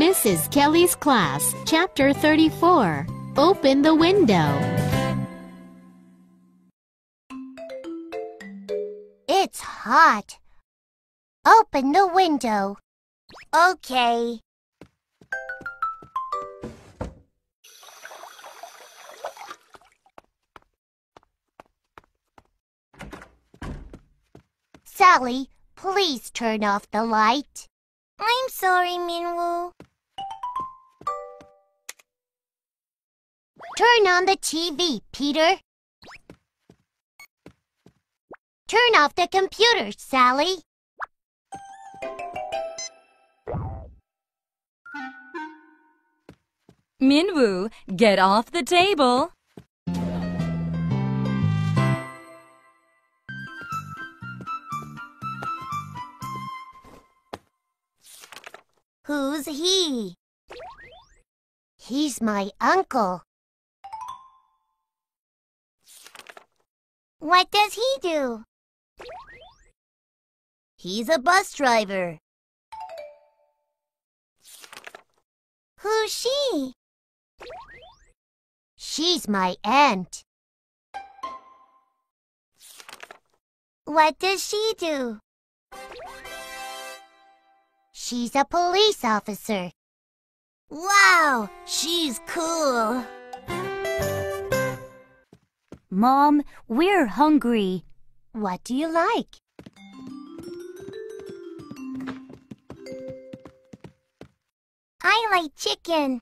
Mrs. Kelly's Class, Chapter 34. Open the window. It's hot. Open the window. Okay. Sally, please turn off the light. I'm sorry, Minwoo. Turn on the TV, Peter. Turn off the computer, Sally. Minwoo, get off the table. Who's he? He's my uncle. What does he do? He's a bus driver. Who's she? She's my aunt. What does she do? She's a police officer. Wow, she's cool. Mom, we're hungry. What do you like? I like chicken.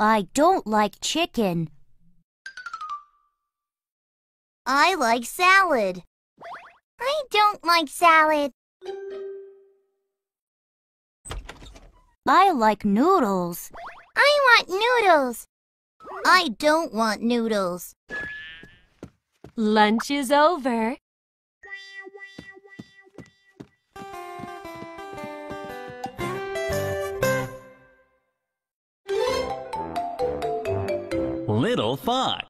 I don't like chicken. I like salad. I don't like salad. I like noodles. I want noodles. I don't want noodles. Lunch is over. Little Fox.